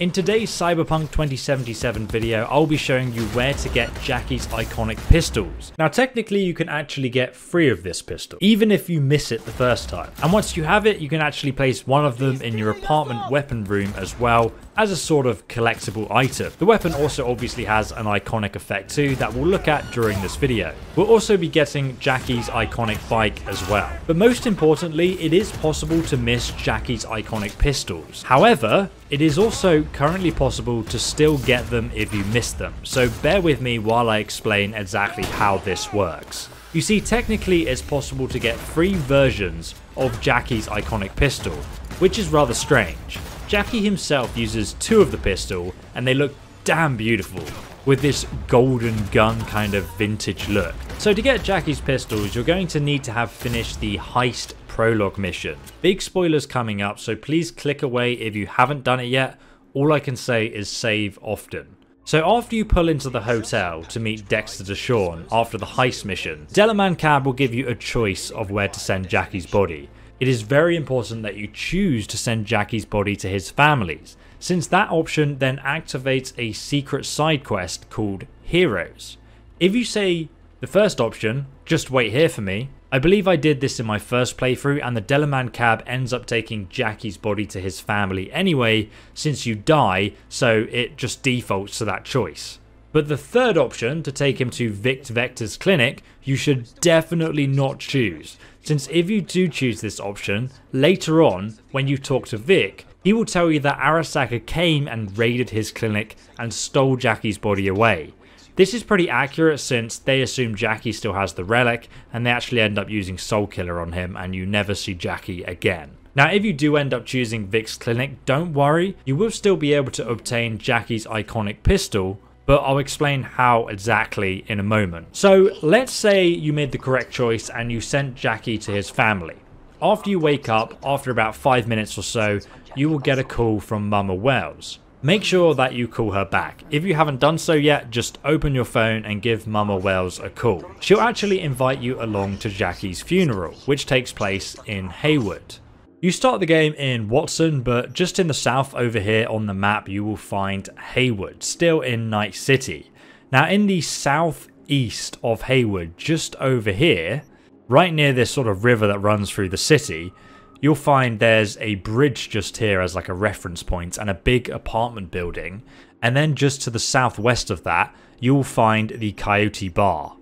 In today's Cyberpunk 2077 video, I'll be showing you where to get Jackie's iconic pistols. Now technically you can actually get three of this pistol, even if you miss it the first time. And once you have it, you can actually place one of them in your apartment weapon room as well, as a sort of collectible item. The weapon also obviously has an iconic effect too that we'll look at during this video. We'll also be getting Jackie's iconic bike as well. But most importantly, it is possible to miss Jackie's iconic pistols. However, it is also currently possible to still get them if you miss them, so bear with me while I explain exactly how this works. You see, technically it's possible to get three versions of Jackie's iconic pistol, which is rather strange. Jackie himself uses two of the pistol, and they look damn beautiful, with this golden gun kind of vintage look. So to get Jackie's pistols, you're going to need to have finished the heist prologue mission. Big spoilers coming up, so please click away if you haven't done it yet. All I can say is save often. So after you pull into the hotel to meet Dexter DeShawn after the heist mission, Delamain Cab will give you a choice of where to send Jackie's body. It is very important that you choose to send Jackie's body to his families, since that option then activates a secret side quest called Heroes. If you say the first option, just wait here for me, I believe I did this in my first playthrough and the Delamain cab ends up taking Jackie's body to his family anyway since you die so it just defaults to that choice. But the third option, to take him to Vik Vektor's clinic, you should definitely not choose, since if you do choose this option, later on, when you talk to Vik, he will tell you that Arasaka came and raided his clinic and stole Jackie's body away. This is pretty accurate since they assume Jackie still has the relic and they actually end up using Soul Killer on him and you never see Jackie again. Now if you do end up choosing Vik's clinic, don't worry, you will still be able to obtain Jackie's iconic pistol, but I'll explain how exactly in a moment. So let's say you made the correct choice and you sent Jackie to his family. After you wake up, after about 5 minutes or so, you will get a call from Mama Welles make sure that you call her back. If you haven't done so yet, just open your phone and give Mama Welles a call. She'll actually invite you along to Jackie's funeral, which takes place in Heywood. You start the game in Watson, but just in the south over here on the map you will find Heywood, still in Night City. Now in the southeast of Heywood, just over here, right near this sort of river that runs through the city, you'll find there's a bridge just here as like a reference point and a big apartment building. And then just to the southwest of that, you'll find the Coyote Bar.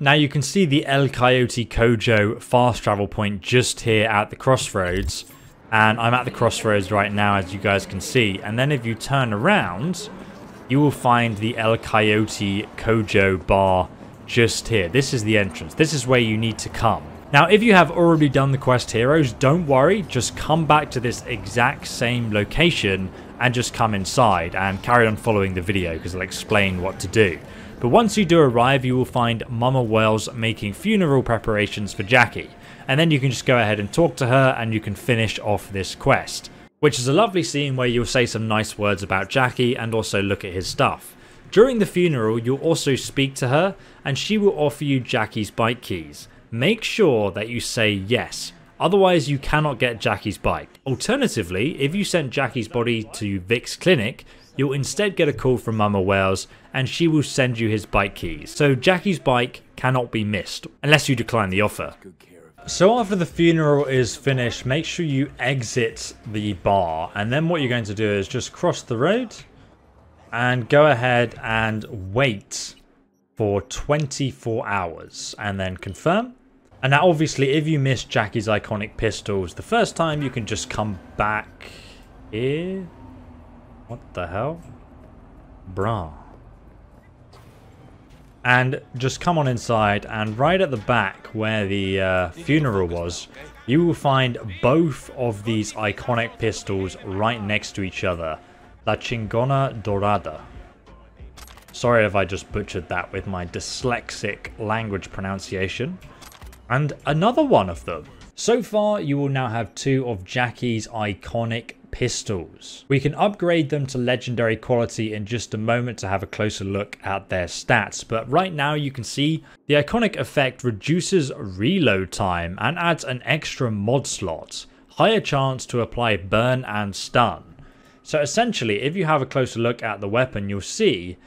Now you can see the El Coyote Cojo fast travel point just here at the crossroads. And I'm at the crossroads right now as you guys can see. And then if you turn around, you will find the El Coyote Cojo Bar just here. This is the entrance. This is where you need to come. Now, if you have already done the quest heroes, don't worry, just come back to this exact same location and just come inside and carry on following the video because I'll explain what to do. But once you do arrive, you will find Mama Welles making funeral preparations for Jackie. And then you can just go ahead and talk to her and you can finish off this quest. Which is a lovely scene where you'll say some nice words about Jackie and also look at his stuff. During the funeral, you'll also speak to her and she will offer you Jackie's bike keys make sure that you say yes. Otherwise, you cannot get Jackie's bike. Alternatively, if you sent Jackie's body to Vik's clinic, you'll instead get a call from Mama Wales and she will send you his bike keys. So Jackie's bike cannot be missed, unless you decline the offer. So after the funeral is finished, make sure you exit the bar. And then what you're going to do is just cross the road and go ahead and wait for 24 hours and then confirm. And now obviously if you miss Jackie's iconic pistols the first time, you can just come back here. What the hell? Bruh. And just come on inside and right at the back where the uh, funeral was, you will find both of these iconic pistols right next to each other. La Chingona Dorada. Sorry if I just butchered that with my dyslexic language pronunciation and another one of them. So far, you will now have two of Jackie's iconic pistols. We can upgrade them to legendary quality in just a moment to have a closer look at their stats, but right now you can see the iconic effect reduces reload time and adds an extra mod slot, higher chance to apply burn and stun. So essentially, if you have a closer look at the weapon, you'll see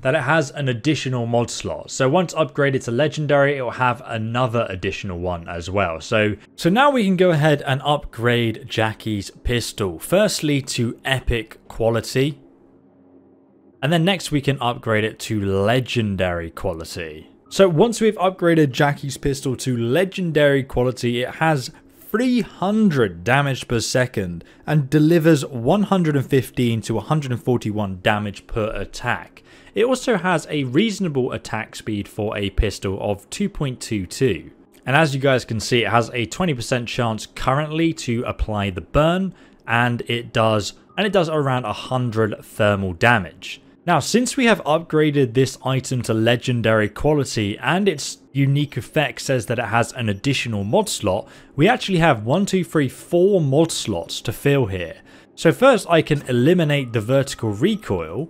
that it has an additional mod slot. So once upgraded to legendary, it will have another additional one as well. So, so now we can go ahead and upgrade Jackie's pistol. Firstly to epic quality. And then next we can upgrade it to legendary quality. So once we've upgraded Jackie's pistol to legendary quality, it has 300 damage per second and delivers 115 to 141 damage per attack. It also has a reasonable attack speed for a pistol of 2.22. And as you guys can see, it has a 20% chance currently to apply the burn, and it does and it does around 100 thermal damage. Now, since we have upgraded this item to legendary quality and its unique effect says that it has an additional mod slot, we actually have one, two, three, four mod slots to fill here. So first I can eliminate the vertical recoil,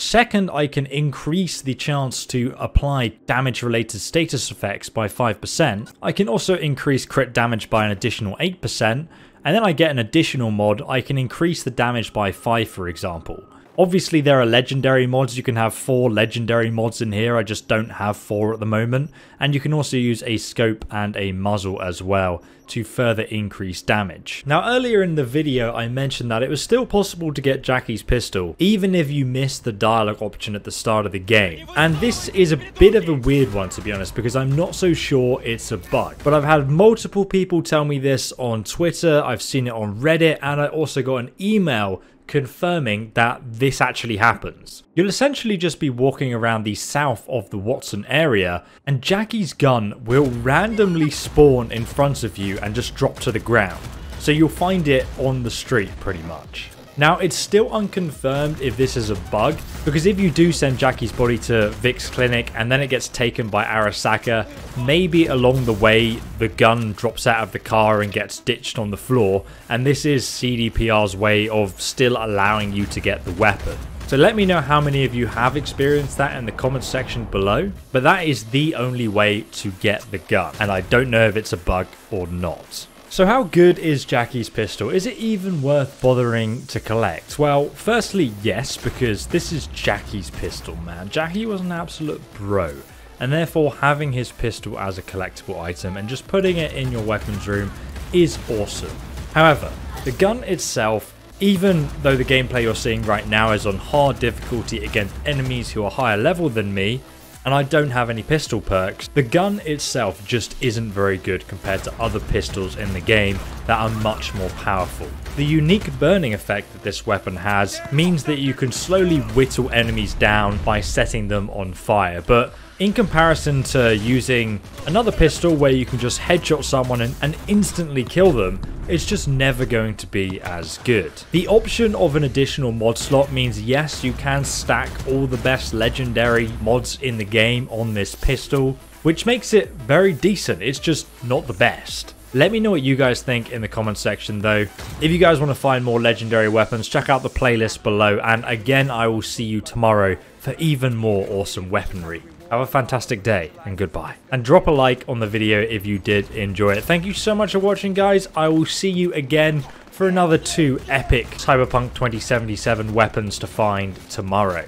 Second, I can increase the chance to apply damage related status effects by 5%. I can also increase crit damage by an additional 8%, and then I get an additional mod, I can increase the damage by 5 for example. Obviously there are legendary mods, you can have 4 legendary mods in here, I just don't have 4 at the moment. And you can also use a scope and a muzzle as well to further increase damage. Now earlier in the video I mentioned that it was still possible to get Jackie's pistol even if you missed the dialogue option at the start of the game. And this is a bit of a weird one to be honest because I'm not so sure it's a bug. But I've had multiple people tell me this on Twitter, I've seen it on Reddit and I also got an email confirming that this actually happens. You'll essentially just be walking around the south of the Watson area and Jackie's gun will randomly spawn in front of you and just drop to the ground. So you'll find it on the street pretty much. Now, it's still unconfirmed if this is a bug, because if you do send Jackie's body to Vik's clinic and then it gets taken by Arasaka, maybe along the way the gun drops out of the car and gets ditched on the floor, and this is CDPR's way of still allowing you to get the weapon. So let me know how many of you have experienced that in the comments section below, but that is the only way to get the gun, and I don't know if it's a bug or not. So how good is Jackie's pistol? Is it even worth bothering to collect? Well, firstly, yes, because this is Jackie's pistol, man. Jackie was an absolute bro, and therefore having his pistol as a collectible item and just putting it in your weapons room is awesome. However, the gun itself even though the gameplay you're seeing right now is on hard difficulty against enemies who are higher level than me, and I don't have any pistol perks, the gun itself just isn't very good compared to other pistols in the game that are much more powerful. The unique burning effect that this weapon has means that you can slowly whittle enemies down by setting them on fire, but in comparison to using another pistol where you can just headshot someone and, and, instantly kill them, it's just never going to be as good. The option of an additional mod slot means yes, you can stack all the best legendary mods in the game on this pistol, which makes it very decent, it's just not the best. Let me know what you guys think in the comments section though. If you guys want to find more legendary weapons, check out the playlist below and again I will see you tomorrow for even more awesome weaponry. Have a fantastic day and goodbye. And drop a like on the video if you did enjoy it. Thank you so much for watching guys. I will see you again for another two epic Cyberpunk 2077 weapons to find tomorrow.